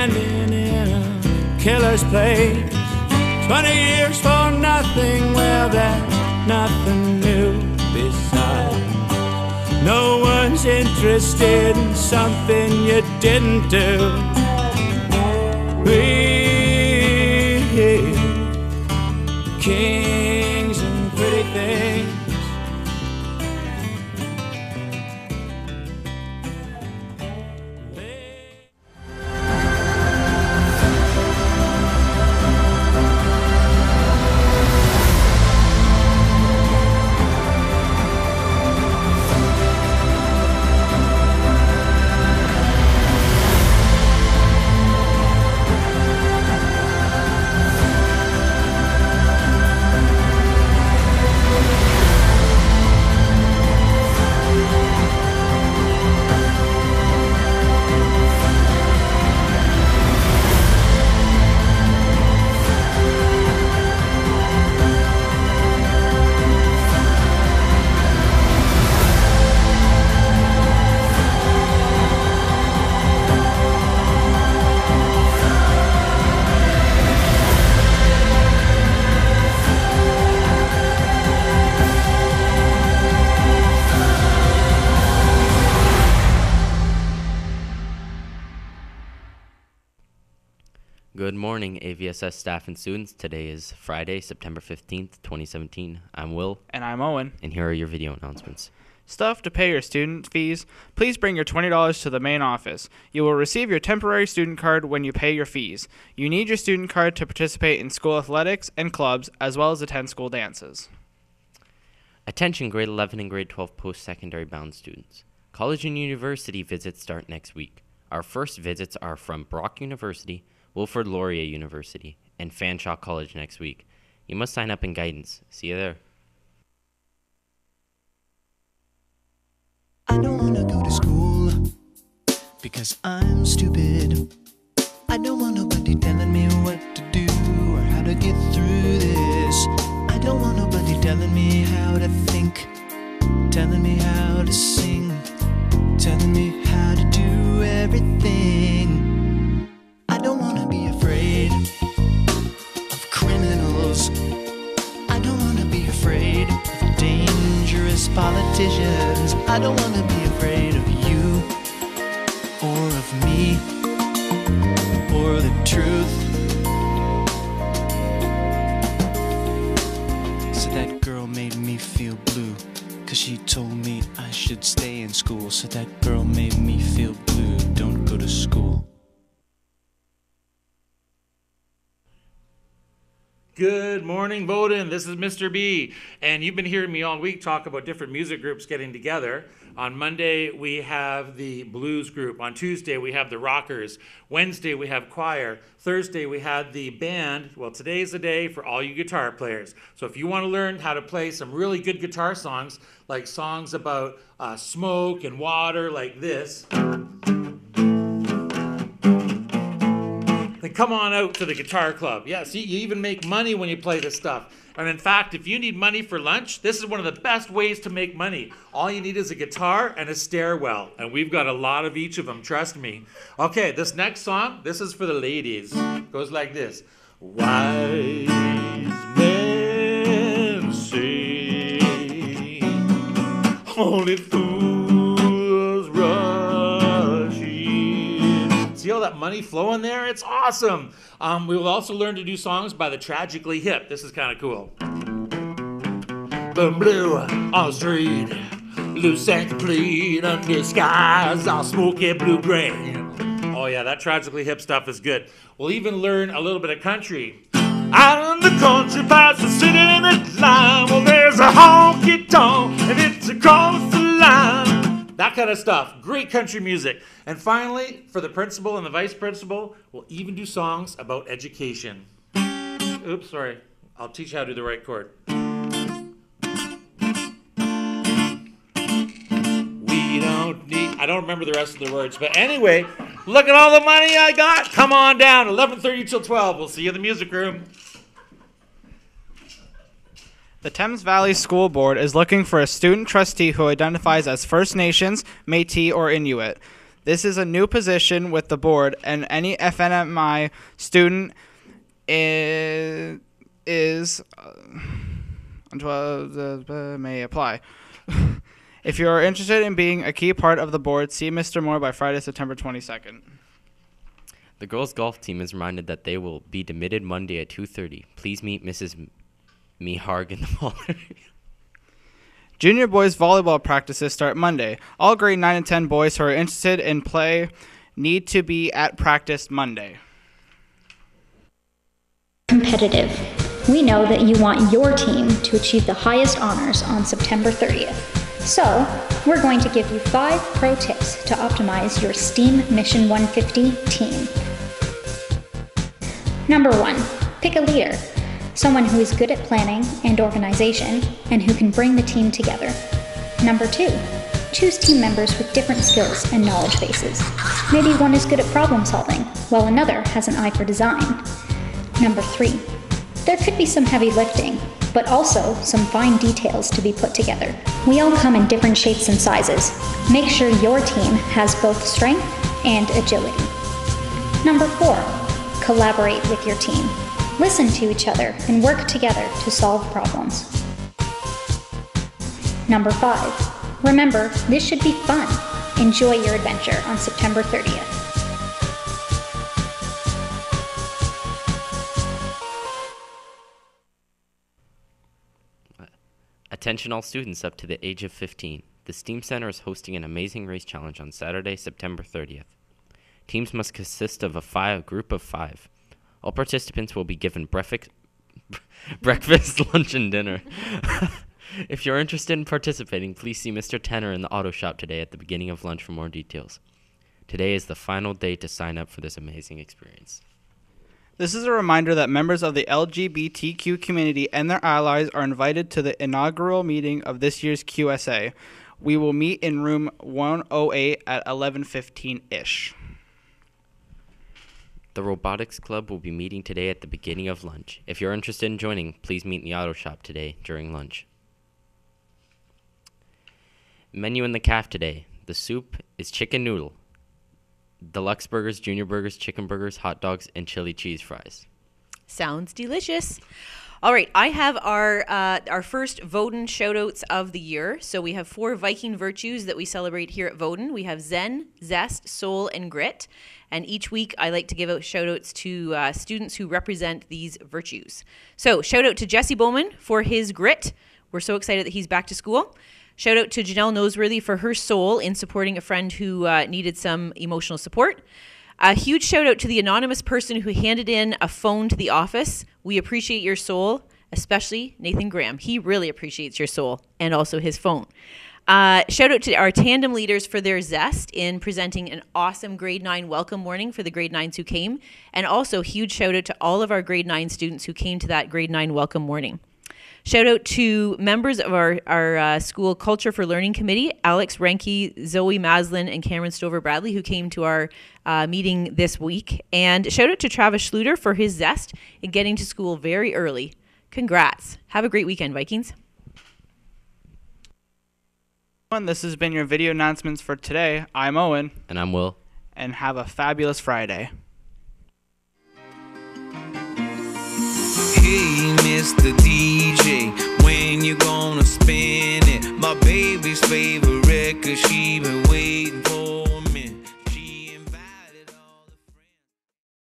standing in a killer's place. Twenty years for nothing, well, that's nothing new besides. No one's interested in something you didn't do. We Good morning, AVSS staff and students. Today is Friday, September 15th, 2017. I'm Will, And I'm Owen. and here are your video announcements. Stuff to pay your student fees. Please bring your $20 to the main office. You will receive your temporary student card when you pay your fees. You need your student card to participate in school athletics and clubs, as well as attend school dances. Attention, grade 11 and grade 12 post secondary bound students. College and university visits start next week. Our first visits are from Brock University, Wilfrid Laurier University, and Fanshawe College next week. You must sign up in guidance. See you there. I don't wanna go to school because I'm stupid. I don't wanna be afraid of you or of me or the truth. So that girl made me feel blue. Cause she told me I should stay in school. So that girl made me feel blue. Don't go to school. Good morning, Voaden. This is Mr. B. And you've been hearing me all week talk about different music groups getting together. On Monday, we have the blues group. On Tuesday, we have the rockers. Wednesday, we have choir. Thursday, we have the band. Well, today's the day for all you guitar players. So if you want to learn how to play some really good guitar songs, like songs about uh, smoke and water, like this. Come on out to the guitar club. See, you even make money when you play this stuff. And in fact, if you need money for lunch, this is one of the best ways to make money. All you need is a guitar and a stairwell, and we've got a lot of each of them, trust me. Okay, this next song, this is for the ladies. Goes like this. Wise men say only money flowing there? It's awesome. Um, we will also learn to do songs by the Tragically Hip. This is kind of cool. The blue on the street, loose and under skies all smoky blue gray. Oh yeah, that Tragically Hip stuff is good. We'll even learn a little bit of country. Out in the country, past the city the line, well there's a honky tonk and it's across the line. That kind of stuff. Great country music. And finally, for the principal and the vice principal, we'll even do songs about education. Oops, sorry. I'll teach you how to do the right chord. We don't need. I don't remember the rest of the words, but anyway, look at all the money I got. Come on down. 11:30 till 12. We'll see you in the music room. The Thames Valley School Board is looking for a student trustee who identifies as First Nations, Metis, or Inuit. This is a new position with the board, and any FNMI student is, is uh, may apply. if you are interested in being a key part of the board, see Mr. Moore by Friday, September 22nd. The girls' golf team is reminded that they will be demitted Monday at 2:30. Please meet Mrs. M- Meharg in the hall. Junior boys volleyball practices start Monday. All grade 9 and 10 boys who are interested in play need to be at practice Monday. competitive. We know that you want your team to achieve the highest honors on September 30th. So, we're going to give you five pro tips to optimize your STEAM Mission 150 team. Number one, pick a leader, someone who is good at planning and organization and who can bring the team together. Number two, choose team members with different skills and knowledge bases. Maybe one is good at problem solving, while another has an eye for design. Number three, there could be some heavy lifting, but also some fine details to be put together. We all come in different shapes and sizes. Make sure your team has both strength and agility. Number four, collaborate with your team. Listen to each other and work together to solve problems. Number five, remember this should be fun. Enjoy your adventure on September 30th. Attention all students up to the age of 15. The STEAM Center is hosting an amazing race challenge on Saturday, September 30th. Teams must consist of a five, group of five. All participants will be given breakfast, breakfast, lunch, and dinner. if you're interested in participating, please see Mr. Tenner in the auto shop today at the beginning of lunch for more details. Today is the final day to sign up for this amazing experience. This is a reminder that members of the LGBTQ community and their allies are invited to the inaugural meeting of this year's QSA. We will meet in room 108 at 11:15-ish. The Robotics Club will be meeting today at the beginning of lunch. If you're interested in joining, please meet in the auto shop today during lunch. Menu in the caf today. The soup is chicken noodle, deluxe burgers, junior burgers, chicken burgers, hot dogs, and chili cheese fries. Sounds delicious. All right, I have our uh, our first Voaden shoutouts of the year. So we have four Viking virtues that we celebrate here at Voaden. We have Zen, Zest, Soul, and Grit. And each week, I like to give out shoutouts to uh, students who represent these virtues. So shout out to Jesse Bowman for his grit. We're so excited that he's back to school. Shout out to Janelle Noseworthy for her soul in supporting a friend who uh, needed some emotional support. A huge shout out to the anonymous person who handed in a phone to the office. We appreciate your soul, especially Nathan Graham. He really appreciates your soul and also his phone. Uh, shout out to our tandem leaders for their zest in presenting an awesome grade 9 welcome morning for the grade 9s who came. And also, huge shout out to all of our grade 9 students who came to that grade 9 welcome morning. Shout out to members of our, our uh, school Culture for Learning Committee, Alex Renke, Zoe Maslin, and Cameron Stover Bradley, who came to our uh, meeting this week. And shout out to Travis Schluter for his zest in getting to school very early. Congrats. Have a great weekend, Vikings. And This has been your video announcements for today. I'm Owen, And I'm Will. and have a fabulous Friday. Hey, Mr. DJ, when you gonna spin it? My baby's favorite record she been waiting.